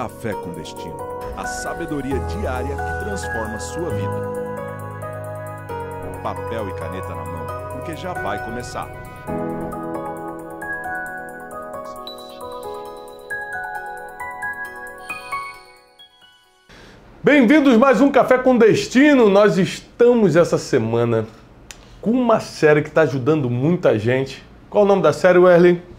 Café com Destino, a sabedoria diária que transforma sua vida. Papel e caneta na mão, porque já vai começar. Bem-vindos mais um Café com Destino. Nós estamos essa semana com uma série que está ajudando muita gente. Qual o nome da série, Wesley?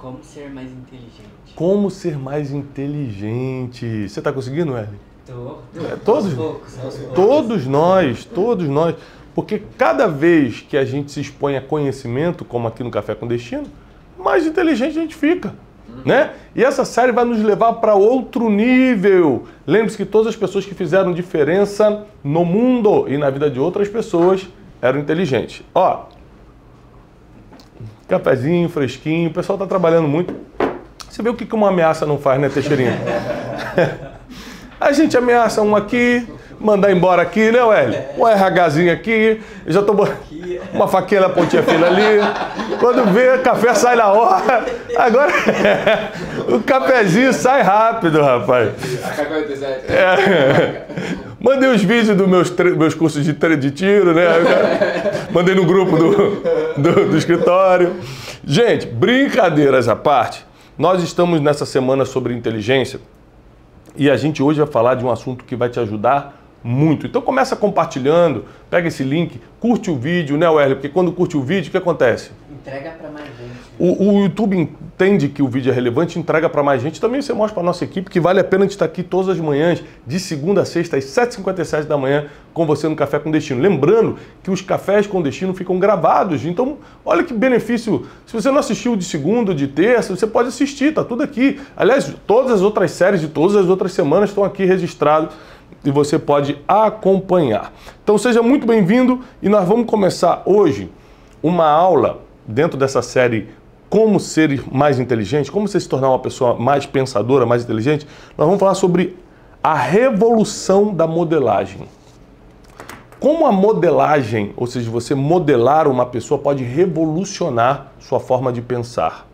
Como ser mais inteligente. Como ser mais inteligente. Você está conseguindo, Wesley? Tô, É, todos? Poucos. Todos nós, todos nós. Porque cada vez que a gente se expõe a conhecimento, como aqui no Café com Destino, mais inteligente a gente fica. Né? E essa série vai nos levar para outro nível. Lembre-se que todas as pessoas que fizeram diferença no mundo e na vida de outras pessoas eram inteligentes. Ó, cafezinho, fresquinho, o pessoal está trabalhando muito. Você vê o que uma ameaça não faz, né, Teixeirinha? A gente ameaça um aqui, mandar embora aqui, né, Ué? Um RHzinho aqui, eu já tô botando uma faquinha na pontinha fina ali. Quando vê, o café sai na hora. Agora, o cafezinho sai rápido, rapaz. É. Mandei os vídeos dos meus, meus cursos de, de tiro, né? Mandei no grupo do, do, do escritório. Gente, brincadeiras à parte, nós estamos nessa semana sobre inteligência e a gente hoje vai falar de um assunto que vai te ajudar muito. Então começa compartilhando, pega esse link, curte o vídeo, né, Wesley? Porque quando curte o vídeo, o que acontece? Entrega pra mais gente. O, o YouTube entende que o vídeo é relevante, entrega para mais gente. Também você mostra para nossa equipe que vale a pena a gente estar aqui todas as manhãs, de segunda a sexta, às 7h57 da manhã, com você no Café com Destino. Lembrando que os cafés com destino ficam gravados. Então, olha que benefício. Se você não assistiu de segunda de terça, você pode assistir, tá tudo aqui. Aliás, todas as outras séries de todas as outras semanas estão aqui registradas e você pode acompanhar. Então, seja muito bem-vindo e nós vamos começar hoje uma aula dentro dessa série Como Ser Mais Inteligente, como você se tornar uma pessoa mais pensadora, mais inteligente. Nós vamos falar sobre a revolução da modelagem. Como a modelagem, ou seja, você modelar uma pessoa, pode revolucionar sua forma de pensar.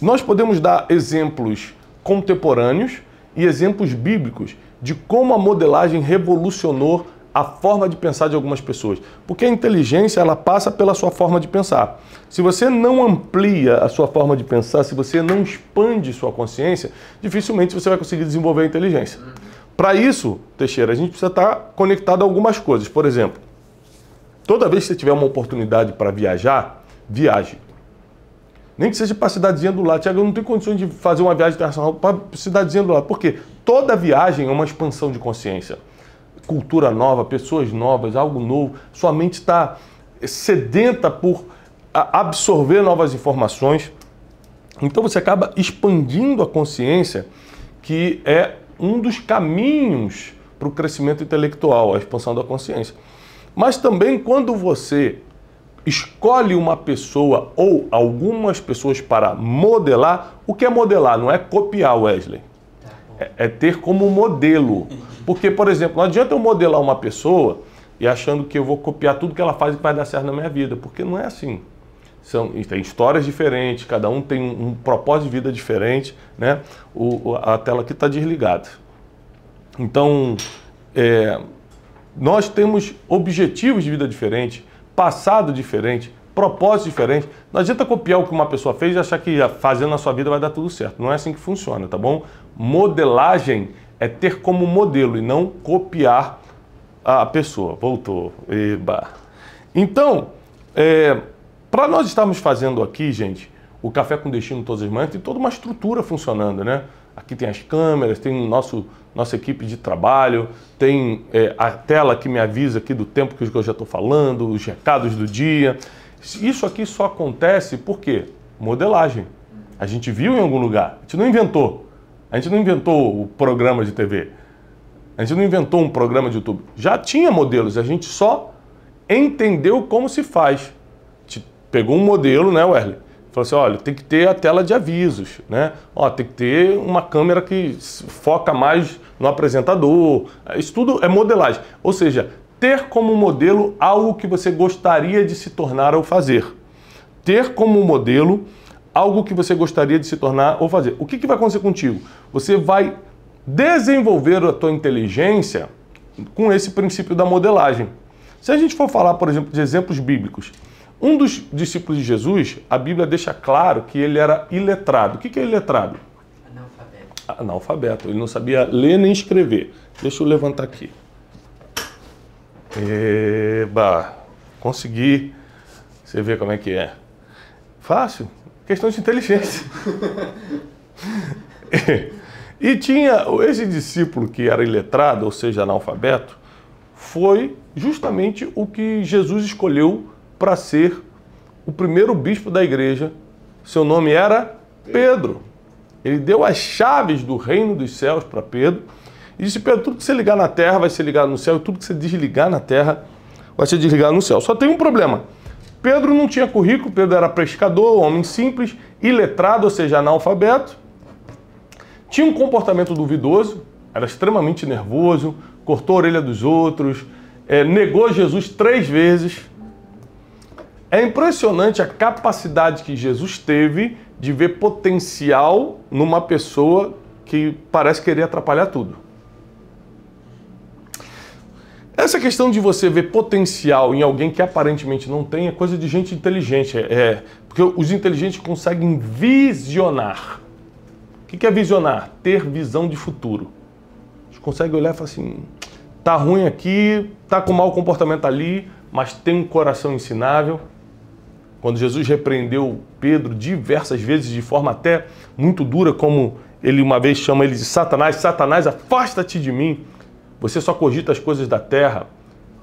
Nós podemos dar exemplos contemporâneos e exemplos bíblicos de como a modelagem revolucionou a forma de pensar de algumas pessoas. Porque a inteligência, ela passa pela sua forma de pensar. Se você não amplia a sua forma de pensar, se você não expande sua consciência, dificilmente você vai conseguir desenvolver a inteligência. Para isso, Teixeira, a gente precisa estar conectado a algumas coisas. Por exemplo, toda vez que você tiver uma oportunidade para viajar, viaje. Nem que seja para a cidadezinha do lado. Tiago, eu não tenho condições de fazer uma viagem internacional para a cidadezinha do lado. Por quê? Toda viagem é uma expansão de consciência. Cultura nova, pessoas novas, algo novo. Sua mente está sedenta por absorver novas informações. Então você acaba expandindo a consciência, que é um dos caminhos para o crescimento intelectual, a expansão da consciência. Mas também quando você escolhe uma pessoa ou algumas pessoas para modelar, o que é modelar? Não é copiar, Wesley. É, é ter como modelo. Porque, por exemplo, não adianta eu modelar uma pessoa e achando que eu vou copiar tudo que ela faz e que vai dar certo na minha vida, porque não é assim. São, tem histórias diferentes, cada um tem um, um propósito de vida diferente, né? O- a tela aqui está desligada. Então, é, nós temos objetivos de vida diferentes, passado diferente, propósito diferente. Não adianta copiar o que uma pessoa fez e achar que fazendo na sua vida vai dar tudo certo. Não é assim que funciona, tá bom? Modelagem é ter como modelo e não copiar a pessoa. Voltou. Eba. Então, para nós estarmos fazendo aqui, gente, o Café com Destino todas as manhãs, tem toda uma estrutura funcionando, né? Aqui tem as câmeras, tem nosso, nossa equipe de trabalho, tem é, a tela que me avisa aqui do tempo que eu já estou falando, os recados do dia. Isso aqui só acontece por quê? Modelagem. A gente viu em algum lugar, a gente não inventou. A gente não inventou o programa de TV. A gente não inventou um programa de YouTube. Já tinha modelos, a gente só entendeu como se faz. Pegou um modelo, né, Wesley? Falou assim, olha, tem que ter a tela de avisos, né? Ó, tem que ter uma câmera que foca mais no apresentador. Isso tudo é modelagem. Ou seja, ter como modelo algo que você gostaria de se tornar ou fazer. Ter como modelo algo que você gostaria de se tornar ou fazer. O que, que vai acontecer contigo? Você vai desenvolver a tua inteligência com esse princípio da modelagem. Se a gente for falar, por exemplo, de exemplos bíblicos, um dos discípulos de Jesus, a Bíblia deixa claro que ele era iletrado. O que é iletrado? Analfabeto. Analfabeto. Ele não sabia ler nem escrever. Deixa eu levantar aqui. Eba, consegui. Você vê como é que é. Fácil. Questão de inteligência. e tinha esse discípulo que era iletrado, ou seja, analfabeto, foi justamente o que Jesus escolheu para ser o primeiro bispo da igreja. Seu nome era Pedro. Ele deu as chaves do reino dos céus para Pedro e disse: Pedro, tudo que você ligar na terra vai ser ligado no céu, e tudo que você desligar na terra vai ser desligado no céu. Só tem um problema. Pedro não tinha currículo, Pedro era pescador, homem simples, iletrado, ou seja, analfabeto. Tinha um comportamento duvidoso, era extremamente nervoso, cortou a orelha dos outros, é, negou Jesus três vezes. É impressionante a capacidade que Jesus teve de ver potencial numa pessoa que parece querer atrapalhar tudo. Essa questão de você ver potencial em alguém que aparentemente não tem é coisa de gente inteligente. É, é porque os inteligentes conseguem visionar. O que é visionar? Ter visão de futuro. Eles conseguem olhar e falar assim: tá ruim aqui, tá com mau comportamento ali, mas tem um coração ensinável. Quando Jesus repreendeu Pedro diversas vezes de forma até muito dura, como ele uma vez chama ele de Satanás: Satanás, afasta-te de mim você só cogita as coisas da terra.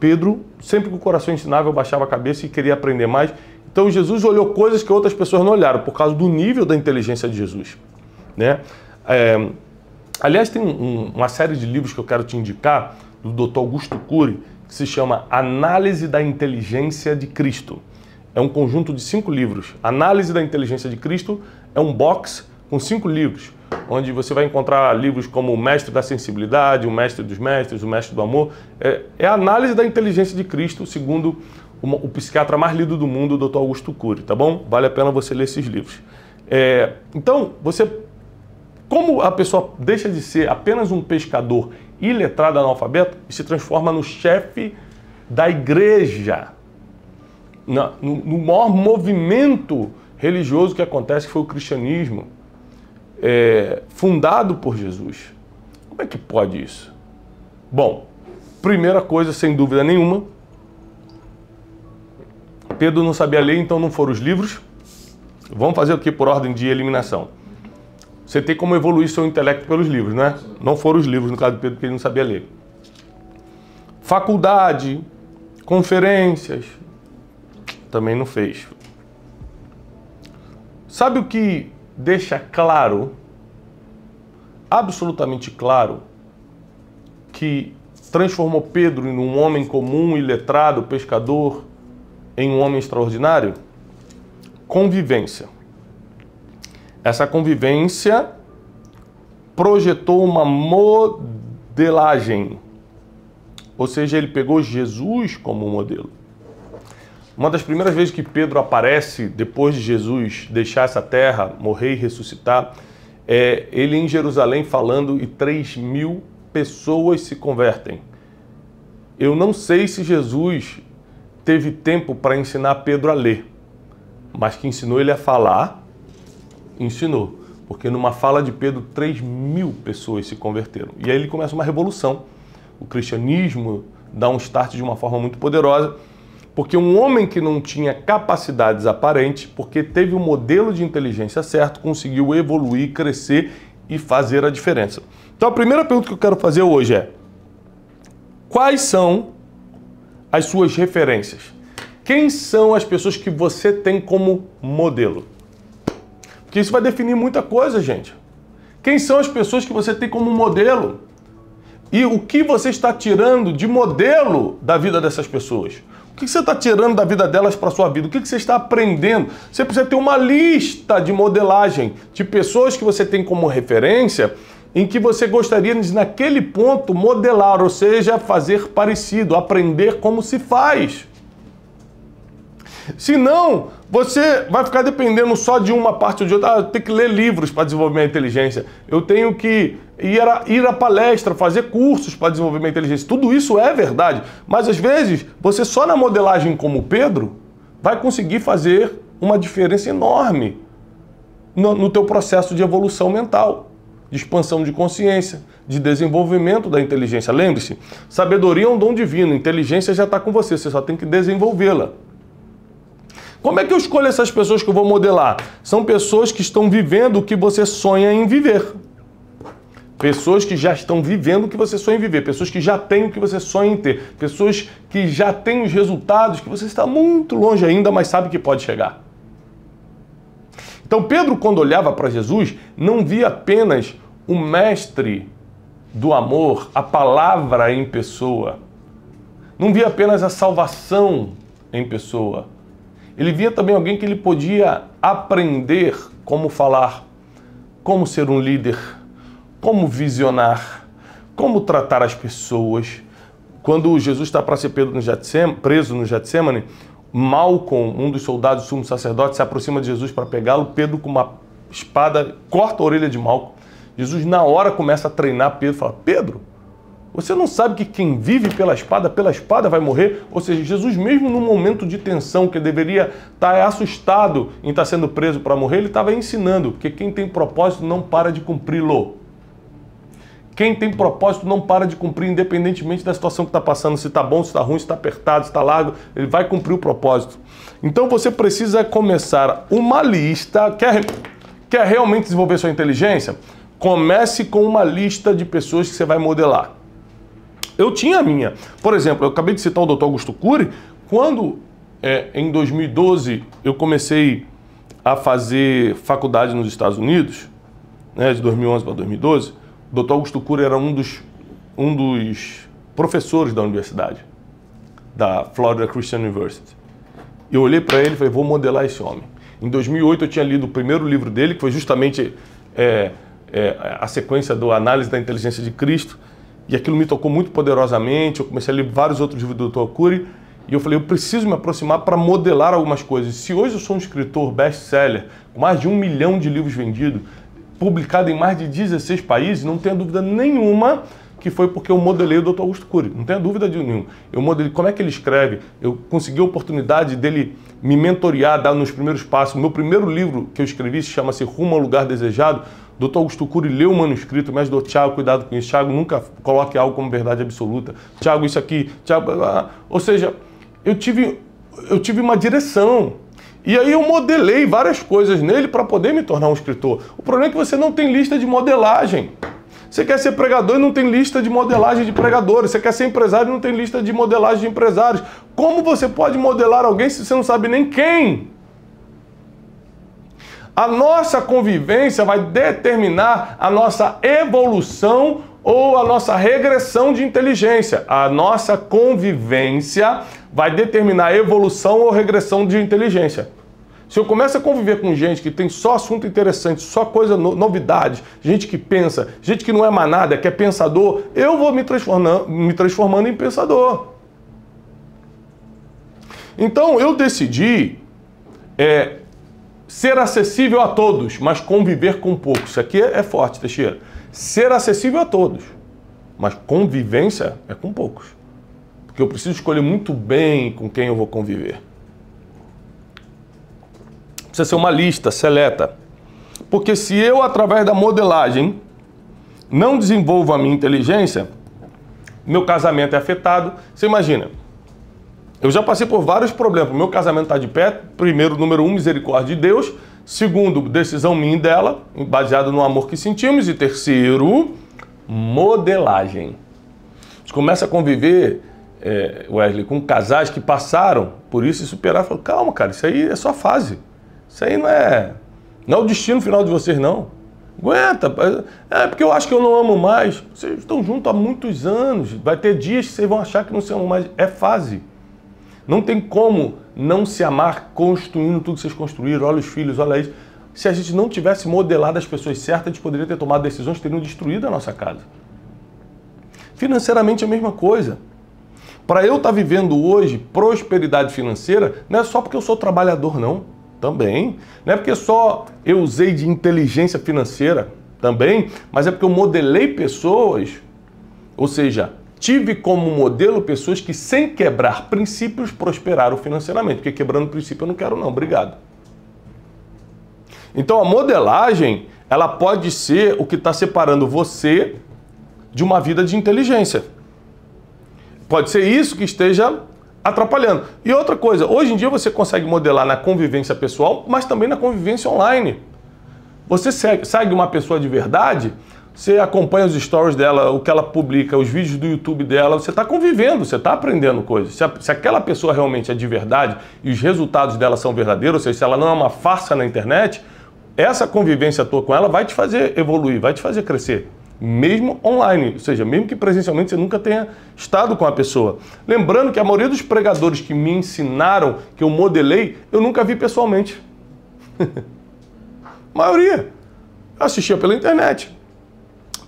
Pedro, sempre com o coração ensinável, baixava a cabeça e queria aprender mais. Então Jesus olhou coisas que outras pessoas não olharam, por causa do nível da inteligência de Jesus. Né? É, aliás, tem um, uma série de livros que eu quero te indicar, do Dr. Augusto Cury, que se chama Análise da Inteligência de Cristo. É um conjunto de cinco livros. Análise da Inteligência de Cristo é um box com cinco livros onde você vai encontrar livros como O Mestre da Sensibilidade, O Mestre dos Mestres, O Mestre do Amor. É, é a análise da inteligência de Cristo, segundo o, psiquiatra mais lido do mundo, o Dr. Augusto Cury, tá bom? Vale a pena você ler esses livros. É, então, você, como a pessoa deixa de ser apenas um pescador iletrado analfabeto e se transforma no chefe da igreja, no, no maior movimento religioso que acontece, que foi o cristianismo é, fundado por Jesus. Como é que pode isso? Bom, primeira coisa, sem dúvida nenhuma, Pedro não sabia ler, então não foram os livros. Vamos fazer o que por ordem de eliminação? Você tem como evoluir seu intelecto pelos livros, né? Não foram os livros, no caso de Pedro, porque ele não sabia ler. Faculdade, conferências, também não fez. Sabe o que deixa claro, absolutamente claro, que transformou Pedro em um homem comum, iletrado, pescador, em um homem extraordinário? Convivência. Essa convivência projetou uma modelagem. Ou seja, ele pegou Jesus como modelo. Uma das primeiras vezes que Pedro aparece depois de Jesus deixar essa terra, morrer e ressuscitar, é ele em Jerusalém falando e 3 mil pessoas se convertem. Eu não sei se Jesus teve tempo para ensinar Pedro a ler, mas que ensinou ele a falar, ensinou. Porque numa fala de Pedro, 3 mil pessoas se converteram. E aí ele começa uma revolução. O cristianismo dá um start de uma forma muito poderosa porque um homem que não tinha capacidades aparentes, porque teve o um modelo de inteligência certo, conseguiu evoluir, crescer e fazer a diferença. Então a primeira pergunta que eu quero fazer hoje é: quais são as suas referências? Quem são as pessoas que você tem como modelo? Porque isso vai definir muita coisa, gente. Quem são as pessoas que você tem como modelo? E o que você está tirando de modelo da vida dessas pessoas? Que você está tirando da vida delas para a sua vida? O que você está aprendendo? Você precisa ter uma lista de modelagem de pessoas que você tem como referência em que você gostaria de, naquele ponto, modelar, ou seja, fazer parecido, aprender como se faz. Senão, você vai ficar dependendo só de uma parte ou de outra. Ah, tenho que ler livros para desenvolver minha inteligência. Eu tenho que ir a, ir a palestra, fazer cursos para desenvolver minha inteligência. Tudo isso é verdade. Mas às vezes, você só na modelagem como Pedro vai conseguir fazer uma diferença enorme no, no teu processo de evolução mental, de expansão de consciência, de desenvolvimento da inteligência. Lembre-se, sabedoria é um dom divino, inteligência já está com você, você só tem que desenvolvê-la. Como é que eu escolho essas pessoas que eu vou modelar? São pessoas que estão vivendo o que você sonha em viver. Pessoas que já estão vivendo o que você sonha em viver, pessoas que já têm o que você sonha em ter, pessoas que já têm os resultados que você está muito longe ainda, mas sabe que pode chegar. Então Pedro, quando olhava para Jesus, não via apenas o mestre do amor, a palavra em pessoa. Não via apenas a salvação em pessoa. Ele via também alguém que ele podia aprender como falar, como ser um líder, como visionar, como tratar as pessoas. Quando Jesus está para ser preso no Getsemane, Malcom, um dos soldados sumo sacerdote, se aproxima de Jesus para pegá-lo. Pedro, com uma espada, corta a orelha de Malcom. Jesus, na hora, começa a treinar Pedro. Fala: Pedro, você não sabe que quem vive pela espada, pela espada vai morrer? Ou seja, Jesus, mesmo no momento de tensão, que deveria estar assustado em estar sendo preso para morrer, ele estava ensinando, porque quem tem propósito não para de cumpri-lo. Quem tem propósito não para de cumprir, independentemente da situação que está passando, se está bom, se está ruim, se está apertado, se está largo, ele vai cumprir o propósito. Então você precisa começar uma lista. Quer, quer realmente desenvolver sua inteligência? Comece com uma lista de pessoas que você vai modelar. Eu tinha a minha. Por exemplo, eu acabei de citar o Dr. Augusto Cury. Quando é, em 2012 eu comecei a fazer faculdade nos Estados Unidos, né, de 2011 para 2012, o Dr. Augusto Cury era um dos, um dos professores da universidade, da Florida Christian University. Eu olhei para ele e falei, vou modelar esse homem. Em 2008 eu tinha lido o primeiro livro dele, que foi justamente é, é, a sequência do Análise da Inteligência de Cristo, e aquilo me tocou muito poderosamente. Eu comecei a ler vários outros livros do Dr. Cury, e eu falei, eu preciso me aproximar para modelar algumas coisas. Se hoje eu sou um escritor best-seller, com mais de um milhão de livros vendidos, publicado em mais de 16 países, não tenha dúvida nenhuma que foi porque eu modelei o Dr. Augusto Cury. Não tenha dúvida de nenhum. Eu modelei como é que ele escreve. Eu consegui a oportunidade dele me mentorear, dar nos primeiros passos. Meu primeiro livro que eu escrevi se chama-se Rumo ao Lugar Desejado. Dr. Augusto Cury leu o manuscrito, mas do Tiago, cuidado com isso. Tiago, nunca coloque algo como verdade absoluta. Tiago, isso aqui. Tiago, ah. ou seja, eu tive, eu tive uma direção. E aí eu modelei várias coisas nele para poder me tornar um escritor. O problema é que você não tem lista de modelagem. Você quer ser pregador e não tem lista de modelagem de pregadores. Você quer ser empresário e não tem lista de modelagem de empresários. Como você pode modelar alguém se você não sabe nem quem? A nossa convivência vai determinar a nossa evolução ou a nossa regressão de inteligência. A nossa convivência vai determinar a evolução ou regressão de inteligência. Se eu começo a conviver com gente que tem só assunto interessante, só coisa no, novidade, gente que pensa, gente que não é manada, que é pensador, eu vou me transformando, me transformando em pensador. Então eu decidi é, ser acessível a todos, mas conviver com poucos. Isso aqui é, é forte, Teixeira. Ser acessível a todos, mas convivência é com poucos. Porque eu preciso escolher muito bem com quem eu vou conviver. Precisa ser uma lista seleta. Porque se eu, através da modelagem, não desenvolvo a minha inteligência, meu casamento é afetado. Você imagina, eu já passei por vários problemas. Meu casamento está de pé. Primeiro, número um, misericórdia de Deus. Segundo, decisão minha e dela, baseada no amor que sentimos. E terceiro, modelagem. A gente começa a conviver, é, Wesley, com casais que passaram por isso e superaram. Falou, calma, cara, isso aí é só fase. Isso aí não é, não é o destino final de vocês, não. Aguenta. É porque eu acho que eu não amo mais. Vocês estão juntos há muitos anos. Vai ter dias que vocês vão achar que não se amam mais. É fase. Não tem como não se amar construindo tudo que vocês construíram. Olha os filhos, olha isso. Se a gente não tivesse modelado as pessoas certas, a gente poderia ter tomado decisões que teriam destruído a nossa casa. Financeiramente é a mesma coisa. Para eu estar tá vivendo hoje prosperidade financeira, não é só porque eu sou trabalhador, não. Também. Não é porque só eu usei de inteligência financeira, também, mas é porque eu modelei pessoas, ou seja, tive como modelo pessoas que, sem quebrar princípios, prosperaram financeiramente. Porque quebrando princípio eu não quero, não. Obrigado. Então a modelagem, ela pode ser o que está separando você de uma vida de inteligência. Pode ser isso que esteja atrapalhando. E outra coisa, hoje em dia você consegue modelar na convivência pessoal, mas também na convivência online. Você segue, segue uma pessoa de verdade, você acompanha os stories dela, o que ela publica, os vídeos do YouTube dela, você está convivendo, você está aprendendo coisas. Se, a, se, aquela pessoa realmente é de verdade e os resultados dela são verdadeiros, ou seja, se ela não é uma farsa na internet, essa convivência tua com ela vai te fazer evoluir, vai te fazer crescer mesmo online, ou seja, mesmo que presencialmente você nunca tenha estado com a pessoa. Lembrando que a maioria dos pregadores que me ensinaram, que eu modelei, eu nunca vi pessoalmente. maioria. Eu assistia pela internet.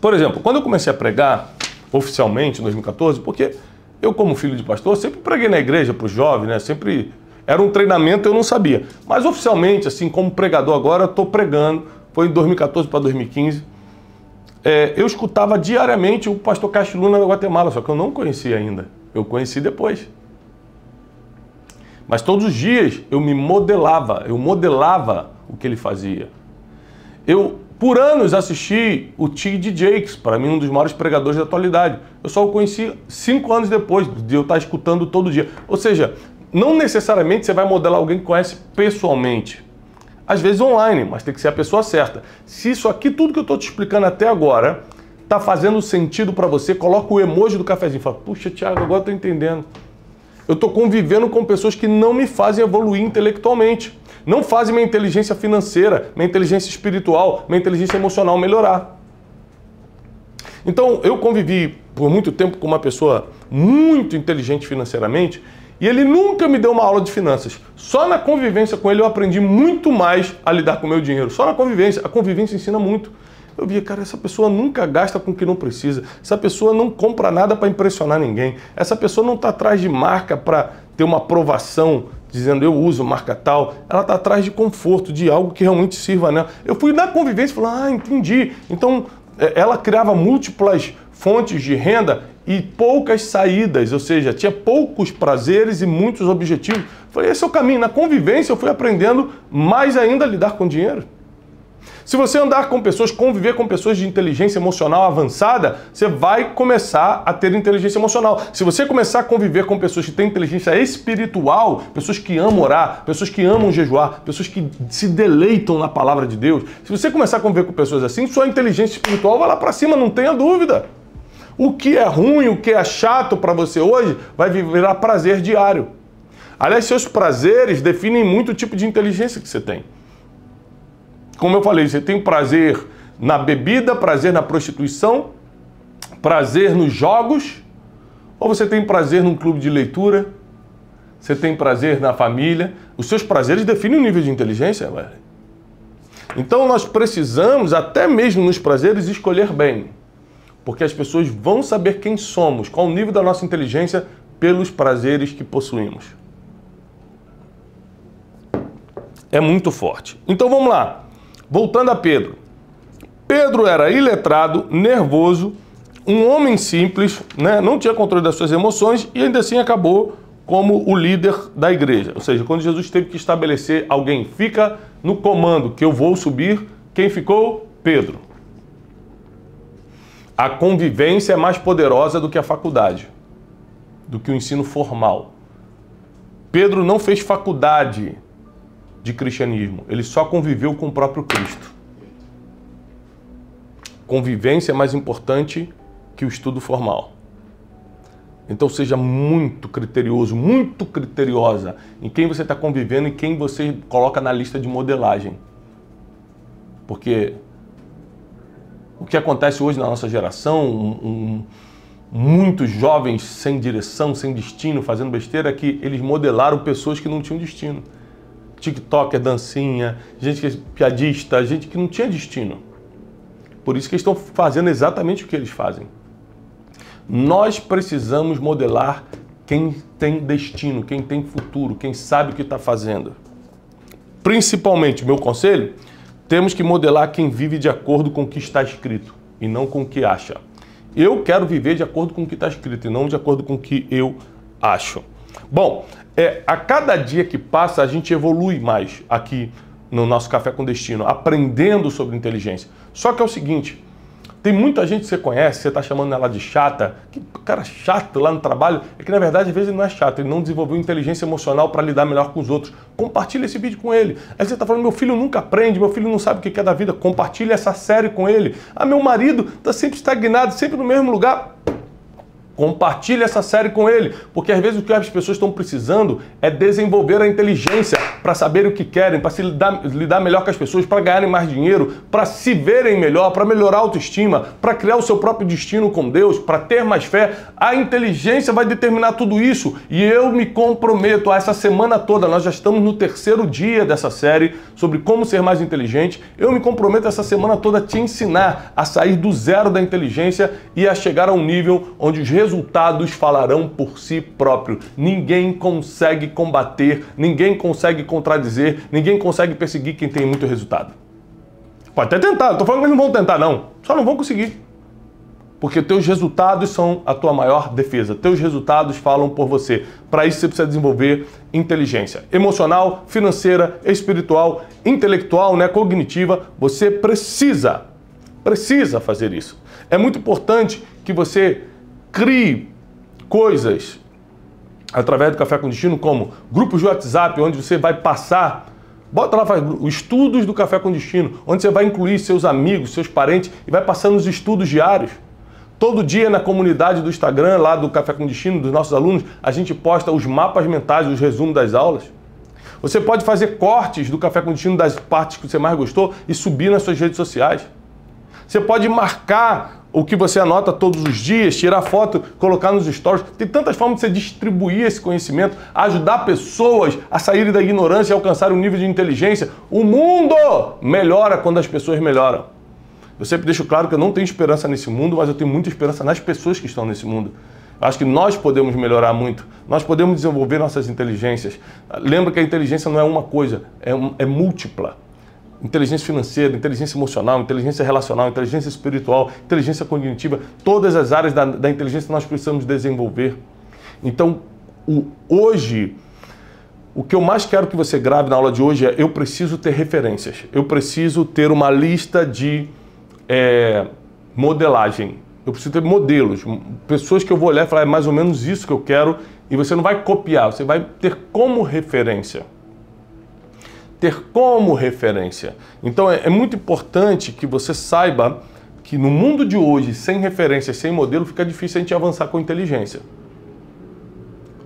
Por exemplo, quando eu comecei a pregar oficialmente em 2014, porque eu, como filho de pastor, sempre preguei na igreja para os jovens, né? Sempre era um treinamento, eu não sabia. Mas oficialmente, assim, como pregador agora, estou pregando. Foi em 2014 para 2015 é, eu escutava diariamente o pastor Castro Luna da Guatemala, só que eu não conhecia ainda. Eu conheci depois. Mas todos os dias eu me modelava, eu modelava o que ele fazia. Eu, por anos, assisti o T.D. Jakes, para mim um dos maiores pregadores da atualidade. Eu só o conheci cinco anos depois de eu estar escutando todo dia. Ou seja, não necessariamente você vai modelar alguém que conhece pessoalmente às vezes online, mas tem que ser a pessoa certa. Se isso aqui, tudo que eu estou te explicando até agora, está fazendo sentido para você, coloca o emoji do cafezinho. Fala, puxa, Thiago, agora estou entendendo. Eu estou convivendo com pessoas que não me fazem evoluir intelectualmente. Não fazem minha inteligência financeira, minha inteligência espiritual, minha inteligência emocional melhorar. Então, eu convivi por muito tempo com uma pessoa muito inteligente financeiramente e ele nunca me deu uma aula de finanças. Só na convivência com ele eu aprendi muito mais a lidar com o meu dinheiro. Só na convivência. A convivência ensina muito. Eu via, cara, essa pessoa nunca gasta com o que não precisa. Essa pessoa não compra nada para impressionar ninguém. Essa pessoa não está atrás de marca para ter uma aprovação dizendo eu uso marca tal. Ela está atrás de conforto, de algo que realmente sirva nela. Eu fui na convivência e falei, ah, entendi. Então é, ela criava múltiplas fontes de renda e poucas saídas, ou seja, tinha poucos prazeres e muitos objetivos. Falei, esse é o caminho. Na convivência eu fui aprendendo mais ainda a lidar com dinheiro. Se você andar com pessoas, conviver com pessoas de inteligência emocional avançada, você vai começar a ter inteligência emocional. Se você começar a conviver com pessoas que têm inteligência espiritual, pessoas que amam orar, pessoas que amam jejuar, pessoas que se deleitam na palavra de Deus, se você começar a conviver com pessoas assim, sua inteligência espiritual vai lá para cima, não tenha dúvida. O que é ruim, o que é chato para você hoje, vai virar prazer diário. Aliás, seus prazeres definem muito o tipo de inteligência que você tem. Como eu falei, você tem prazer na bebida, prazer na prostituição, prazer nos jogos, ou você tem prazer num clube de leitura, você tem prazer na família. Os seus prazeres definem o nível de inteligência, velho. Então nós precisamos, até mesmo nos prazeres, escolher bem porque as pessoas vão saber quem somos, qual o nível da nossa inteligência pelos prazeres que possuímos. É muito forte. Então vamos lá. Voltando a Pedro. Pedro era iletrado, nervoso, um homem simples, né? não tinha controle das suas emoções e ainda assim acabou como o líder da igreja. Ou seja, quando Jesus teve que estabelecer alguém, fica no comando que eu vou subir, quem ficou? Pedro a convivência é mais poderosa do que a faculdade, do que o ensino formal. Pedro não fez faculdade de cristianismo, ele só conviveu com o próprio Cristo. Convivência é mais importante que o estudo formal. Então seja muito criterioso, muito criteriosa em quem você está convivendo e quem você coloca na lista de modelagem. Porque o que acontece hoje na nossa geração, um, um, muitos jovens sem direção, sem destino, fazendo besteira, é que eles modelaram pessoas que não tinham destino. TikToker, dancinha, gente que é piadista, gente que não tinha destino. Por isso que eles estão fazendo exatamente o que eles fazem. Nós precisamos modelar quem tem destino, quem tem futuro, quem sabe o que está fazendo. Principalmente, meu conselho, temos que modelar quem vive de acordo com o que está escrito e não com o que acha. Eu quero viver de acordo com o que está escrito e não de acordo com o que eu acho. Bom, é, a cada dia que passa a gente evolui mais aqui no nosso Café com Destino, aprendendo sobre inteligência. Só que é o seguinte, tem muita gente que você conhece, você está chamando ela de chata, que cara chato lá no trabalho, é que na verdade às vezes ele não é chato, ele não desenvolveu inteligência emocional para lidar melhor com os outros. Compartilha esse vídeo com ele. Aí você está falando, meu filho nunca aprende, meu filho não sabe o que é da vida, compartilha essa série com ele. Ah, meu marido está sempre estagnado, sempre no mesmo lugar. Compartilhe essa série com ele, porque às vezes o que as pessoas estão precisando é desenvolver a inteligência para saber o que querem, para se lidar, lidar melhor com as pessoas, para ganharem mais dinheiro, para se verem melhor, para melhorar a autoestima, para criar o seu próprio destino com Deus, para ter mais fé. A inteligência vai determinar tudo isso e eu me comprometo a essa semana toda. Nós já estamos no terceiro dia dessa série sobre como ser mais inteligente. Eu me comprometo essa semana toda a te ensinar a sair do zero da inteligência e a chegar a um nível onde os resultados falarão por si próprio. Ninguém consegue combater, ninguém consegue contradizer, ninguém consegue perseguir quem tem muito resultado. Pode até tentar, tô falando que eles não vão tentar, não. Só não vão conseguir. Porque teus resultados são a tua maior defesa. Teus resultados falam por você. Para isso você precisa desenvolver inteligência emocional, financeira, espiritual, intelectual, né, cognitiva. Você precisa, precisa fazer isso. É muito importante que você crie coisas através do Café com Destino, como grupos de WhatsApp, onde você vai passar, bota lá, faz os estudos do Café com Destino, onde você vai incluir seus amigos, seus parentes e vai passando os estudos diários. Todo dia na comunidade do Instagram, lá do Café com Destino, dos nossos alunos, a gente posta os mapas mentais, os resumos das aulas. Você pode fazer cortes do Café com Destino das partes que você mais gostou e subir nas suas redes sociais. Você pode marcar o que você anota todos os dias, tirar foto, colocar nos stories. Tem tantas formas de você distribuir esse conhecimento, ajudar pessoas a saírem da ignorância e alcançar um nível de inteligência. O mundo melhora quando as pessoas melhoram. Eu sempre deixo claro que eu não tenho esperança nesse mundo, mas eu tenho muita esperança nas pessoas que estão nesse mundo. Acho que nós podemos melhorar muito, nós podemos desenvolver nossas inteligências. Lembra que a inteligência não é uma coisa, é, é múltipla inteligência financeira, inteligência emocional, inteligência relacional, inteligência espiritual, inteligência cognitiva, todas as áreas da, da inteligência nós precisamos desenvolver. Então, o, hoje, o que eu mais quero que você grave na aula de hoje é eu preciso ter referências, eu preciso ter uma lista de é, modelagem, eu preciso ter modelos, pessoas que eu vou olhar e falar é mais ou menos isso que eu quero e você não vai copiar, você vai ter como referência ter como referência. Então é, é muito importante que você saiba que no mundo de hoje, sem referência, sem modelo, fica difícil a gente avançar com inteligência.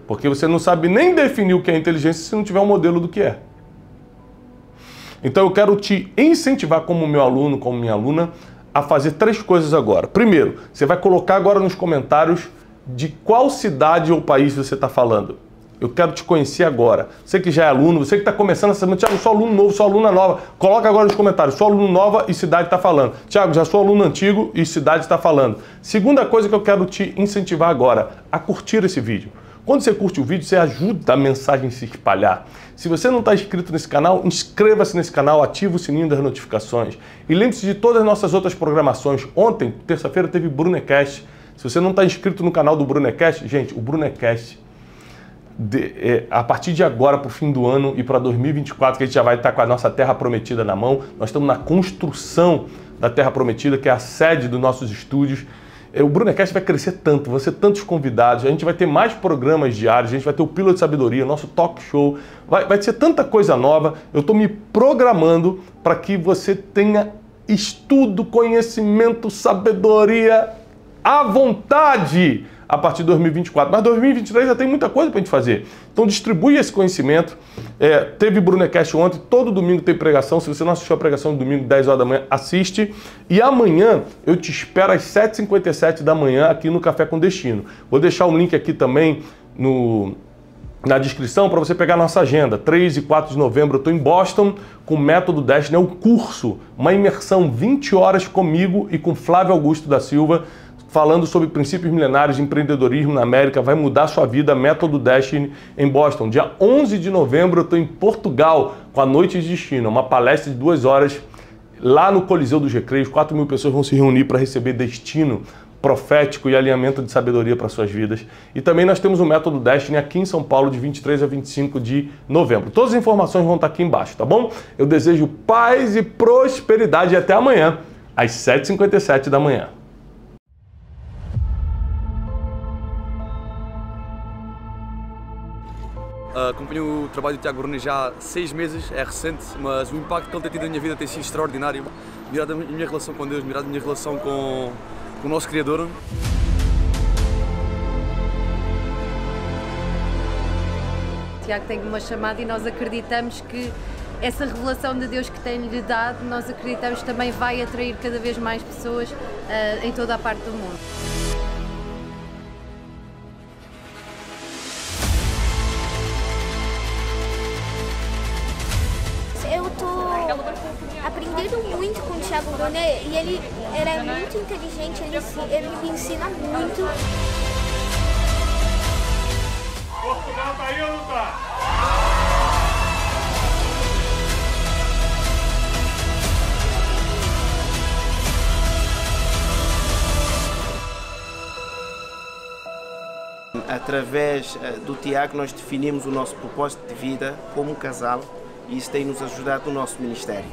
Porque você não sabe nem definir o que é inteligência se não tiver um modelo do que é. Então eu quero te incentivar como meu aluno, como minha aluna, a fazer três coisas agora. Primeiro, você vai colocar agora nos comentários de qual cidade ou país você está falando. Eu quero te conhecer agora. Você que já é aluno, você que está começando essa semana, Tiago, sou aluno novo, sou aluna nova. Coloca agora nos comentários, sou aluno nova e cidade está falando. Tiago, já sou aluno antigo e cidade está falando. Segunda coisa que eu quero te incentivar agora, a curtir esse vídeo. Quando você curte o vídeo, você ajuda a mensagem a se espalhar. Se você não está inscrito nesse canal, inscreva-se nesse canal, ative o sininho das notificações. E lembre-se de todas as nossas outras programações. Ontem, terça-feira, teve Brunecast. Se você não está inscrito no canal do Brunecast, gente, o Brunecast de, é, a partir de agora para o fim do ano e para 2024, que a gente já vai estar com a nossa Terra Prometida na mão, nós estamos na construção da Terra Prometida, que é a sede dos nossos estúdios. É, o Brunecast vai crescer tanto, vão ser tantos convidados, a gente vai ter mais programas diários, a gente vai ter o Pílula de Sabedoria, nosso talk show, vai, vai ser tanta coisa nova. Eu estou me programando para que você tenha estudo, conhecimento, sabedoria à vontade a partir de 2024. Mas 2023 já tem muita coisa para a gente fazer. Então distribui esse conhecimento. É, teve Brunecast ontem, todo domingo tem pregação. Se você não assistiu a pregação de domingo, 10 horas da manhã, assiste. E amanhã eu te espero às 7h57 da manhã aqui no Café com Destino. Vou deixar um link aqui também no, na descrição para você pegar nossa agenda. 3 e 4 de novembro eu estou em Boston com o Método Destiny, é um curso, uma imersão 20 horas comigo e com Flávio Augusto da Silva falando sobre princípios milenares de empreendedorismo na América, vai mudar sua vida, Método Destiny, em Boston. Dia 11 de novembro eu estou em Portugal com a Noite de Destino, uma palestra de duas horas lá no Coliseu dos Recreios. 4 mil pessoas vão se reunir para receber destino profético e alinhamento de sabedoria para suas vidas. E também nós temos o Método Destiny aqui em São Paulo de 23 a 25 de novembro. Todas as informações vão estar aqui embaixo, tá bom? Eu desejo paz e prosperidade e até amanhã, às 7h57 da manhã. Acompanho o trabalho do Tiago Bruni já há seis meses, é recente, mas o impacto que ele tem tido na minha vida tem sido extraordinário. Mirado a minha relação com Deus, mirado a minha relação com, com o nosso Criador. Tiago tem uma chamada e nós acreditamos que essa revelação de Deus que tem-lhe dado, nós acreditamos também vai atrair cada vez mais pessoas uh, em toda a parte do mundo. Tô aprendendo muito com o Thiago Brunet e ele, é muito inteligente, ele, ele me ensina muito. Portugal tá aí ou não tá? Através eh, do Tiago, nós definimos o nosso propósito de vida como um casal e isso tem nos ajudado no nosso ministério.